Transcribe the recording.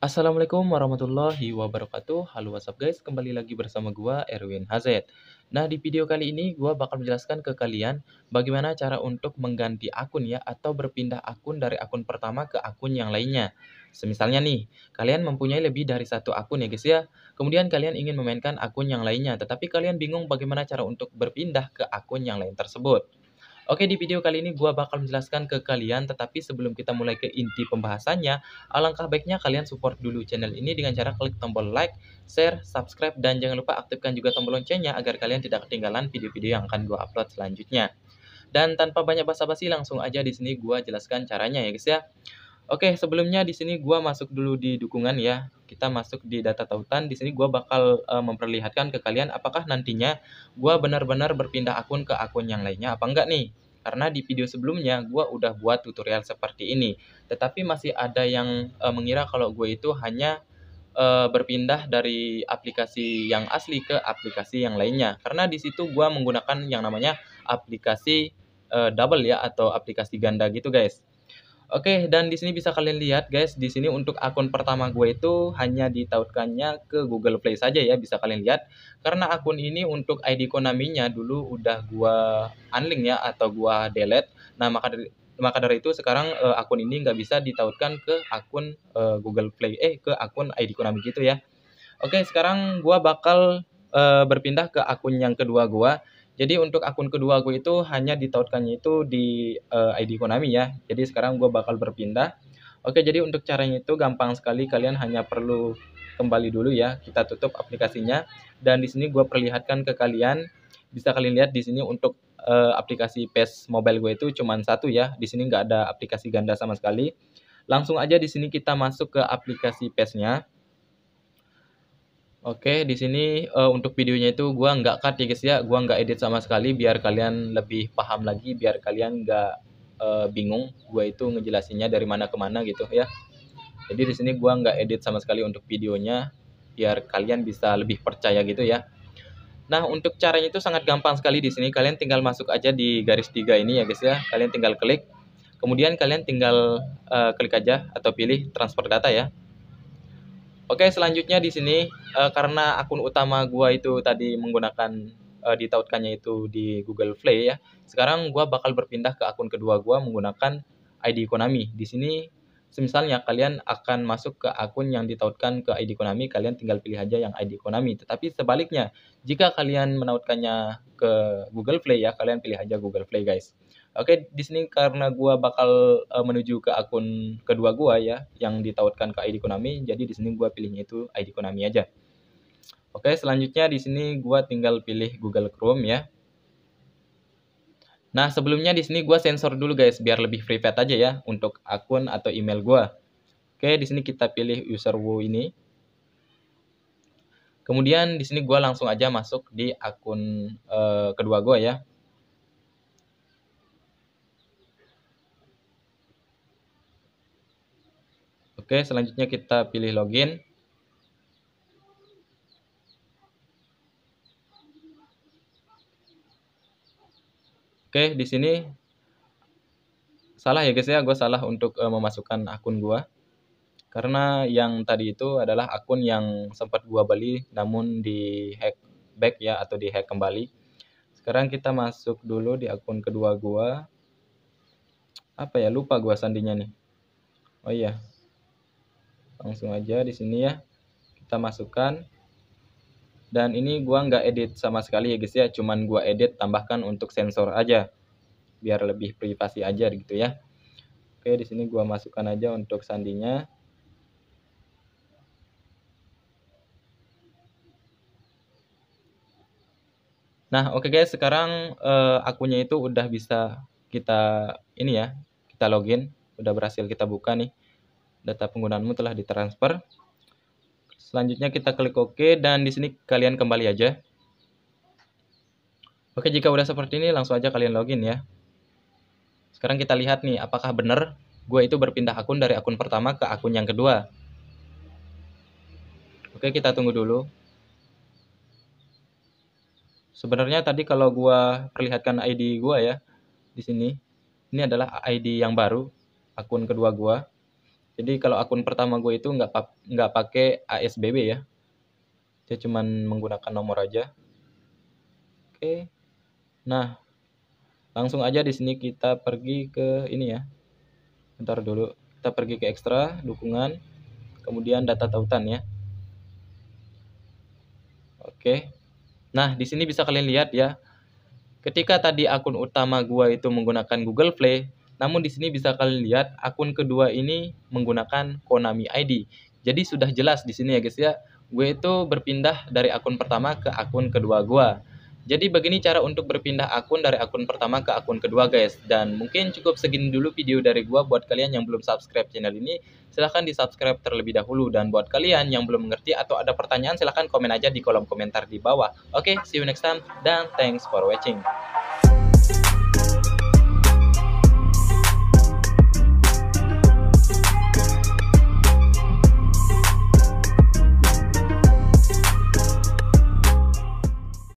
Assalamualaikum warahmatullahi wabarakatuh. Halo WhatsApp guys, kembali lagi bersama gua Erwin HZ. Nah, di video kali ini gua bakal menjelaskan ke kalian bagaimana cara untuk mengganti akun ya atau berpindah akun dari akun pertama ke akun yang lainnya. Semisalnya nih, kalian mempunyai lebih dari satu akun ya guys ya. Kemudian kalian ingin memainkan akun yang lainnya, tetapi kalian bingung bagaimana cara untuk berpindah ke akun yang lain tersebut. Oke, di video kali ini gua bakal menjelaskan ke kalian, tetapi sebelum kita mulai ke inti pembahasannya, alangkah baiknya kalian support dulu channel ini dengan cara klik tombol like, share, subscribe, dan jangan lupa aktifkan juga tombol loncengnya agar kalian tidak ketinggalan video-video yang akan gua upload selanjutnya. Dan tanpa banyak basa-basi langsung aja di sini gua jelaskan caranya ya guys ya. Oke, sebelumnya di sini gua masuk dulu di dukungan ya. Kita masuk di data tautan. Di sini gua bakal uh, memperlihatkan ke kalian apakah nantinya gua benar-benar berpindah akun ke akun yang lainnya apa enggak nih. Karena di video sebelumnya gua udah buat tutorial seperti ini. Tetapi masih ada yang uh, mengira kalau gue itu hanya uh, berpindah dari aplikasi yang asli ke aplikasi yang lainnya. Karena di situ gua menggunakan yang namanya aplikasi uh, double ya atau aplikasi ganda gitu guys. Oke, dan di sini bisa kalian lihat guys, di sini untuk akun pertama gue itu hanya ditautkannya ke Google Play saja ya, bisa kalian lihat. Karena akun ini untuk ID Konami-nya dulu udah gue unlink ya atau gue delete. Nah, maka dari maka dari itu sekarang uh, akun ini nggak bisa ditautkan ke akun uh, Google Play eh ke akun ID Konami gitu ya. Oke, sekarang gue bakal uh, berpindah ke akun yang kedua gue jadi untuk akun kedua gue itu hanya ditautkannya itu di uh, ID Konami ya. Jadi sekarang gue bakal berpindah. Oke, jadi untuk caranya itu gampang sekali. Kalian hanya perlu kembali dulu ya. Kita tutup aplikasinya dan di sini gue perlihatkan ke kalian. Bisa kalian lihat di sini untuk uh, aplikasi PES mobile gue itu cuma satu ya. Di sini nggak ada aplikasi ganda sama sekali. Langsung aja di sini kita masuk ke aplikasi PES-nya. Oke, di sini uh, untuk videonya itu gua nggak cut ya guys ya, gua nggak edit sama sekali biar kalian lebih paham lagi, biar kalian nggak uh, bingung gua itu ngejelasinnya dari mana ke mana gitu ya. Jadi di sini gua nggak edit sama sekali untuk videonya, biar kalian bisa lebih percaya gitu ya. Nah, untuk caranya itu sangat gampang sekali di sini. Kalian tinggal masuk aja di garis tiga ini ya guys ya. Kalian tinggal klik, kemudian kalian tinggal uh, klik aja atau pilih transfer data ya. Oke, selanjutnya di sini uh, karena akun utama gua itu tadi menggunakan uh, ditautkannya itu di Google Play ya. Sekarang gua bakal berpindah ke akun kedua gua menggunakan ID Konami. Di sini semisalnya kalian akan masuk ke akun yang ditautkan ke ID Konami, kalian tinggal pilih aja yang ID Konami. Tetapi sebaliknya, jika kalian menautkannya ke Google Play ya, kalian pilih aja Google Play guys. Oke, di sini karena gua bakal uh, menuju ke akun kedua gua ya yang ditautkan ke ID Konami, jadi di sini gua pilihnya itu ID Konami aja. Oke, selanjutnya di sini gua tinggal pilih Google Chrome ya. Nah, sebelumnya di sini gua sensor dulu guys biar lebih private aja ya untuk akun atau email gua. Oke, di sini kita pilih user wo ini. Kemudian di sini gua langsung aja masuk di akun uh, kedua gua ya. Oke, selanjutnya kita pilih login. Oke, di sini salah ya guys ya, gue salah untuk uh, memasukkan akun gue. Karena yang tadi itu adalah akun yang sempat gue beli namun di hack back ya atau di hack kembali. Sekarang kita masuk dulu di akun kedua gue. Apa ya, lupa gue sandinya nih. Oh iya, langsung aja di sini ya. Kita masukkan. Dan ini gua nggak edit sama sekali ya guys ya. Cuman gua edit tambahkan untuk sensor aja. Biar lebih privasi aja gitu ya. Oke di sini gua masukkan aja untuk sandinya. Nah, oke okay guys, sekarang uh, akunnya itu udah bisa kita ini ya, kita login, udah berhasil kita buka nih data penggunaanmu telah ditransfer. Selanjutnya kita klik OK dan di sini kalian kembali aja. Oke, jika udah seperti ini langsung aja kalian login ya. Sekarang kita lihat nih apakah benar gue itu berpindah akun dari akun pertama ke akun yang kedua. Oke, kita tunggu dulu. Sebenarnya tadi kalau gue perlihatkan ID gue ya di sini, ini adalah ID yang baru akun kedua gue. Jadi kalau akun pertama gue itu nggak nggak pakai ASBB ya. Dia cuman menggunakan nomor aja. Oke. Nah, langsung aja di sini kita pergi ke ini ya. Bentar dulu. Kita pergi ke ekstra, dukungan, kemudian data tautan ya. Oke. Nah, di sini bisa kalian lihat ya. Ketika tadi akun utama gua itu menggunakan Google Play, namun di sini bisa kalian lihat akun kedua ini menggunakan Konami ID. Jadi sudah jelas di sini ya guys ya. Gue itu berpindah dari akun pertama ke akun kedua gue. Jadi begini cara untuk berpindah akun dari akun pertama ke akun kedua guys. Dan mungkin cukup segini dulu video dari gue buat kalian yang belum subscribe channel ini. Silahkan di subscribe terlebih dahulu. Dan buat kalian yang belum mengerti atau ada pertanyaan silahkan komen aja di kolom komentar di bawah. Oke, okay, see you next time dan thanks for watching.